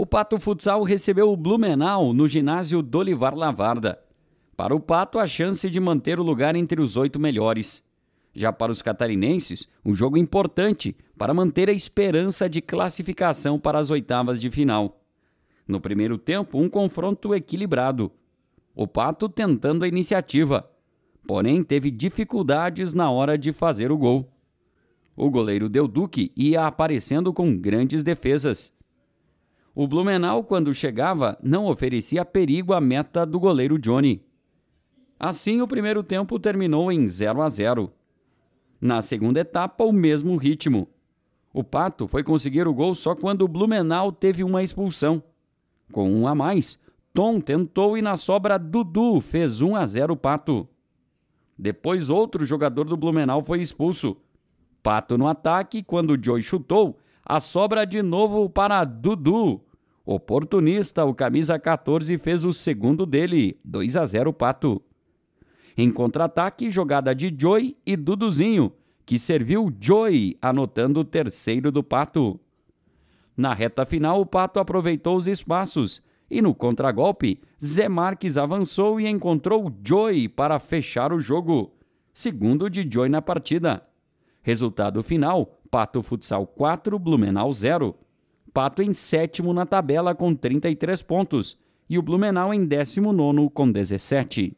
O Pato Futsal recebeu o Blumenau no ginásio Dolivar Lavarda. Para o Pato, a chance de manter o lugar entre os oito melhores. Já para os catarinenses, um jogo importante para manter a esperança de classificação para as oitavas de final. No primeiro tempo, um confronto equilibrado. O Pato tentando a iniciativa, porém teve dificuldades na hora de fazer o gol. O goleiro Del Duque ia aparecendo com grandes defesas. O Blumenau, quando chegava, não oferecia perigo à meta do goleiro Johnny. Assim, o primeiro tempo terminou em 0 a 0. Na segunda etapa, o mesmo ritmo. O Pato foi conseguir o gol só quando o Blumenau teve uma expulsão. Com um a mais, Tom tentou e na sobra Dudu fez 1 a 0 Pato. Depois outro jogador do Blumenau foi expulso. Pato no ataque, quando Joey chutou, a sobra de novo para Dudu. Oportunista, o camisa 14 fez o segundo dele, 2 a 0 Pato. Em contra-ataque, jogada de Joey e Duduzinho, que serviu Joey, anotando o terceiro do Pato. Na reta final, o Pato aproveitou os espaços e no contragolpe, Zé Marques avançou e encontrou Joey para fechar o jogo. Segundo de Joey na partida. Resultado final: Pato Futsal 4, Blumenau 0. Pato em sétimo na tabela com 33 pontos e o Blumenau em 19 com 17.